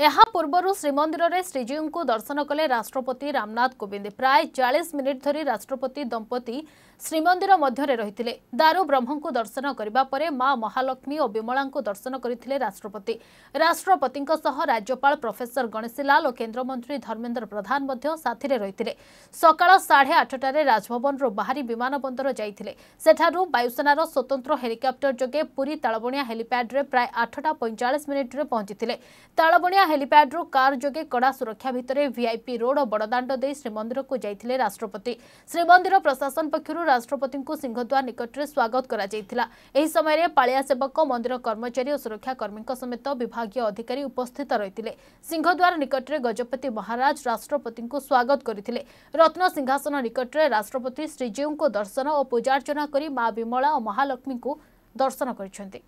यहाँ पूर्व श्रीमंदिर श्रीजीव को दर्शन कले राष्ट्रपति रामनाथ कोविंद प्राय चालीस मिनिट धरी राष्ट्रपति दंपति श्रीमंदिर मध्य रही थे दारू ब्रह्म को दर्शन करने मां महालक्ष्मी और विमला दर्शन करते राष्ट्रपति राष्ट्रपति राज्यपाल प्रफेसर गणेशी लाल और केन्द्रमंत्री धर्मेन्द्र प्रधान रही सका साढ़े आठटे राजभवन बाहरी विमान बंदर जाते वायुसेनार स्वतंत्र हेलिकप्टर जगे पूरी तालबणिया हेलीपैड प्राय आठटा पैंचाश मिनिट्रे पहुंची तालबणिया ହେଲିପ୍ୟାଡ୍ରୁ କାର୍ ଯୋଗେ କଡ଼ା ସୁରକ୍ଷା ଭିତରେ ଭିଆଇପି ରୋଡ୍ ବଡ଼ଦାଣ୍ଡ ଦେଇ ଶ୍ରୀମନ୍ଦିରକୁ ଯାଇଥିଲେ ରାଷ୍ଟ୍ରପତି ଶ୍ରୀମନ୍ଦିର ପ୍ରଶାସନ ପକ୍ଷରୁ ରାଷ୍ଟ୍ରପତିଙ୍କୁ ସିଂହଦ୍ୱାର ନିକଟରେ ସ୍ୱାଗତ କରାଯାଇଥିଲା ଏହି ସମୟରେ ପାଳିଆ ସେବକ ମନ୍ଦିର କର୍ମଚାରୀ ଓ ସୁରକ୍ଷା କର୍ମୀଙ୍କ ସମେତ ବିଭାଗୀୟ ଅଧିକାରୀ ଉପସ୍ଥିତ ରହିଥିଲେ ସିଂହଦ୍ୱାର ନିକଟରେ ଗଜପତି ମହାରାଜ ରାଷ୍ଟ୍ରପତିଙ୍କୁ ସ୍ୱାଗତ କରିଥିଲେ ରତ୍ନ ସିଂହାସନ ନିକଟରେ ରାଷ୍ଟ୍ରପତି ଶ୍ରୀଜୀଉଙ୍କୁ ଦର୍ଶନ ଓ ପୂଜାର୍ଚ୍ଚନା କରି ମା' ବିମଳା ଓ ମହାଲକ୍ଷ୍ମୀଙ୍କୁ ଦର୍ଶନ କରିଛନ୍ତି